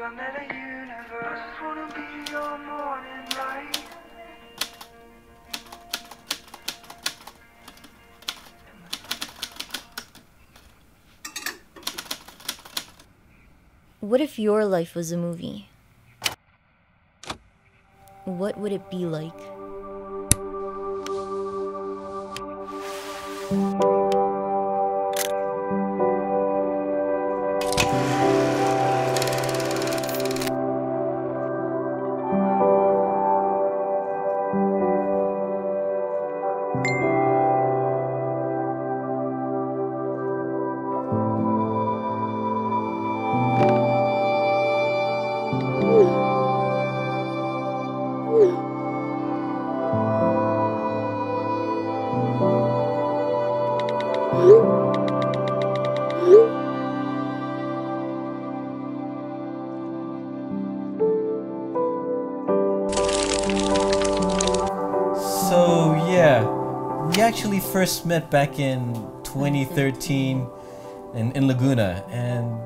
a universe. I just wanna be your morning light. What if your life was a movie? What would it be like? We actually first met back in 2013 in, in Laguna, and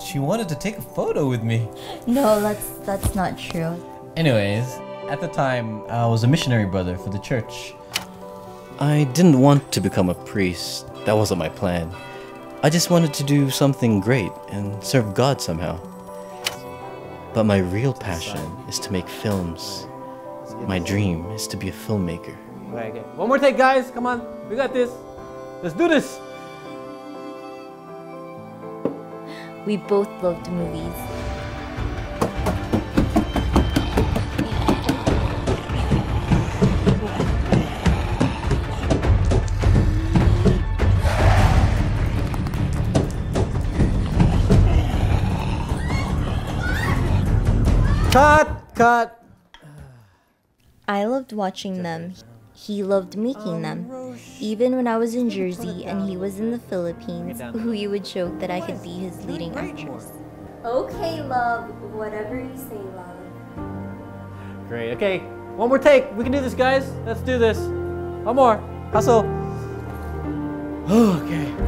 she wanted to take a photo with me. No, that's that's not true. Anyways, at the time, I was a missionary brother for the church. I didn't want to become a priest. That wasn't my plan. I just wanted to do something great and serve God somehow. But my real passion is to make films. My dream is to be a filmmaker. Okay, okay. One more take, guys. Come on. We got this. Let's do this. We both loved movies. Cut, cut. I loved watching them. He loved making them. Even when I was in Jersey and he was in the Philippines, we would joke that I could be his leading actress. Okay, love. Whatever you say, love. Great. Okay. One more take. We can do this, guys. Let's do this. One more. Hustle. Okay.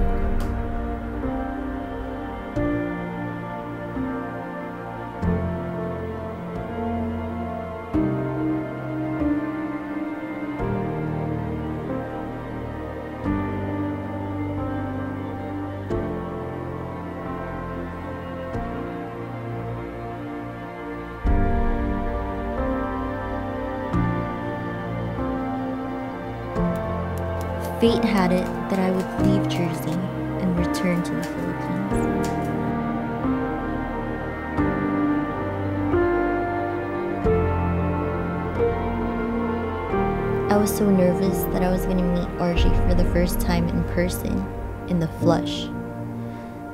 Fate had it that I would leave Jersey and return to the Philippines. I was so nervous that I was going to meet RJ for the first time in person, in the flesh.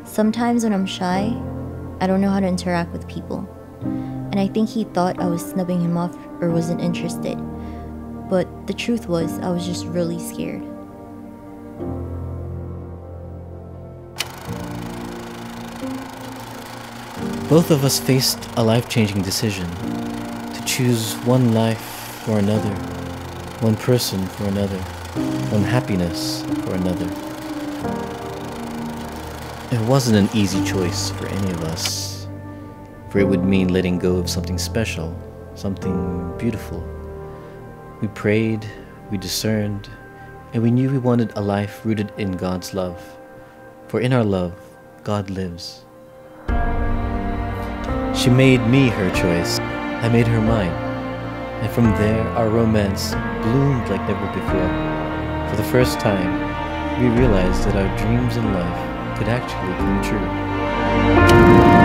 Sometimes when I'm shy, I don't know how to interact with people. And I think he thought I was snubbing him off or wasn't interested. But the truth was, I was just really scared. Both of us faced a life changing decision to choose one life for another, one person for another, one happiness for another. It wasn't an easy choice for any of us, for it would mean letting go of something special, something beautiful. We prayed, we discerned, and we knew we wanted a life rooted in God's love. For in our love, God lives. She made me her choice. I made her mine. And from there, our romance bloomed like never before. For the first time, we realized that our dreams in life could actually come true.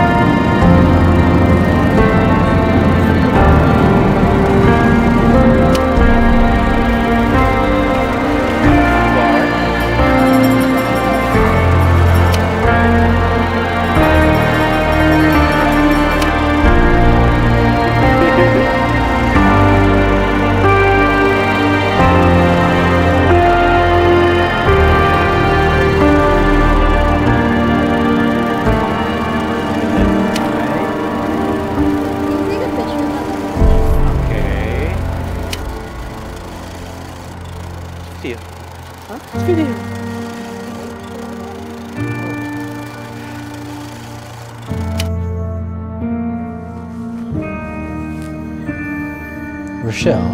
Rochelle,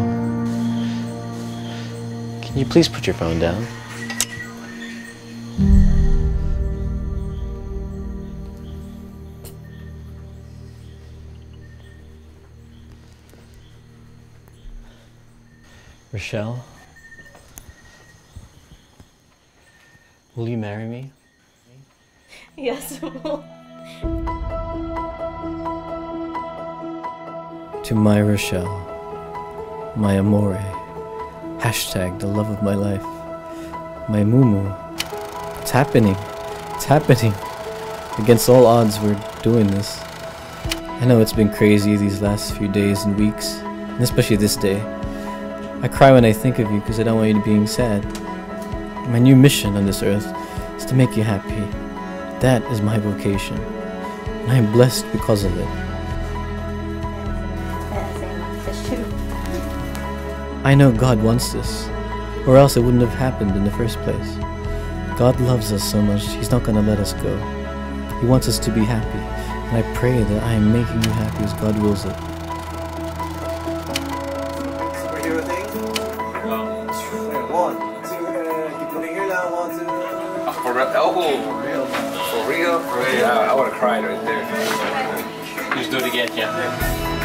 can you please put your phone down? Rochelle, will you marry me? Yes, To my Rochelle my amore, hashtag the love of my life, my mumu. It's happening. It's happening. Against all odds, we're doing this. I know it's been crazy these last few days and weeks, and especially this day. I cry when I think of you because I don't want you to being sad. My new mission on this earth is to make you happy. That is my vocation, and I am blessed because of it. I know God wants this, or else it wouldn't have happened in the first place. God loves us so much, He's not gonna let us go. He wants us to be happy, and I pray that I am making you happy as God wills it. Superhero thing? One, two, keep putting your down, one, two. For real? Oh, for real? For real? For real? I, I would have cried right there. Just do it again, yeah.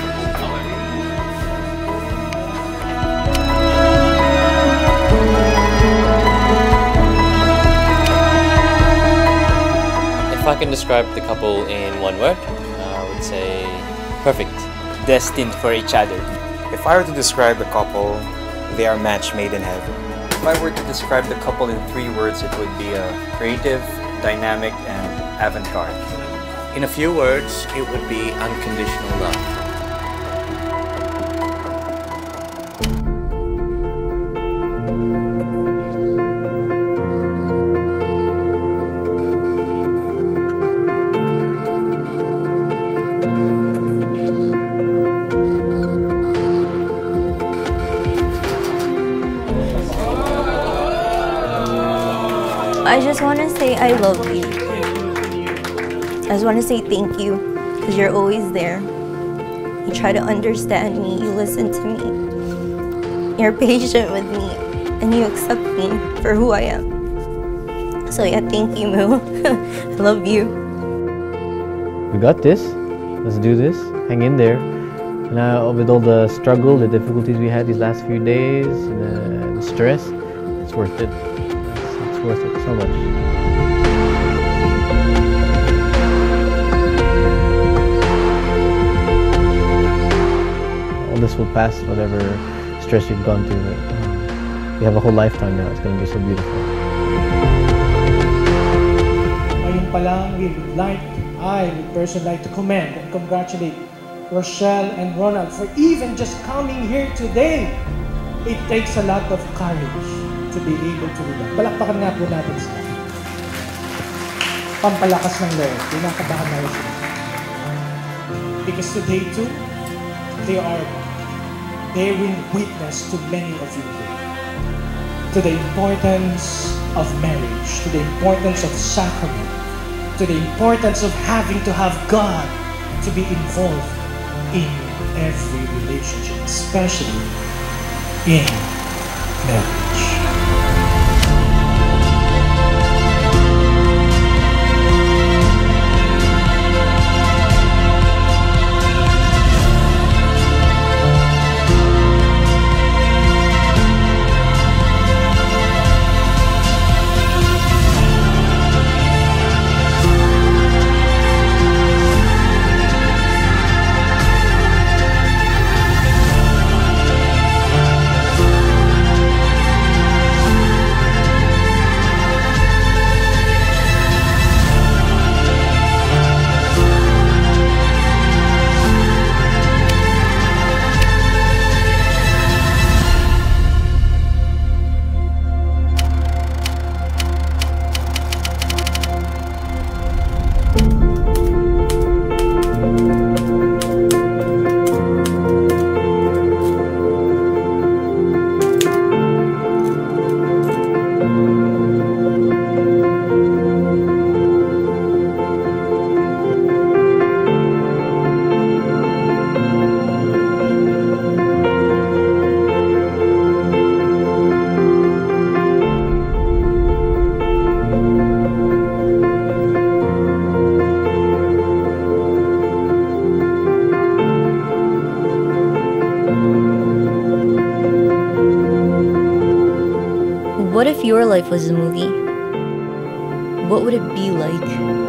If I can describe the couple in one word, I would say perfect. destined for each other. If I were to describe the couple, they are match made in heaven. If I were to describe the couple in three words, it would be uh, creative, dynamic, and avant-garde. In a few words, it would be unconditional love. I just want to say I love you. I just want to say thank you because you're always there. You try to understand me, you listen to me. You're patient with me and you accept me for who I am. So yeah, thank you, Moo. I love you. We got this. Let's do this. Hang in there. Now, uh, with all the struggle, the difficulties we had these last few days, the, uh, the stress, it's worth it. Worth it so much. All this will pass, whatever stress you've gone through. But, uh, we have a whole lifetime now. It's going to be so beautiful. Ngayon pa lang, we would like, I would personally like to commend and congratulate Rochelle and Ronald for even just coming here today. It takes a lot of courage to be able to do that. Palakpakan nga po natin sila. Pampalakas ng loob. Pinakabahan na sila. Because today too, they are bearing witness to many of you here. To the importance of marriage, to the importance of sacrament, to the importance of having to have God to be involved in every relationship, especially in marriage. What if your life was a movie? What would it be like?